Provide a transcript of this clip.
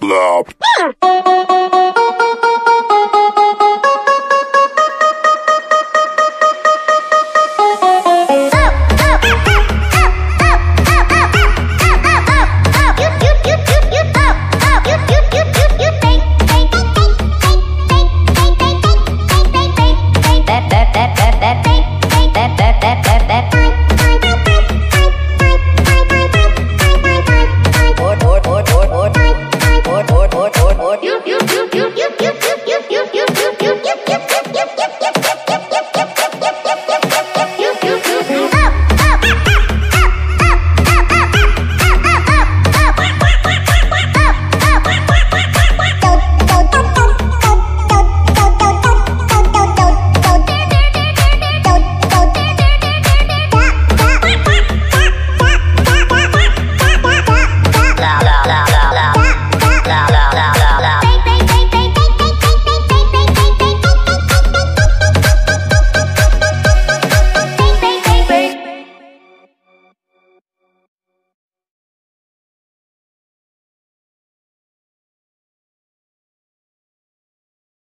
Blop.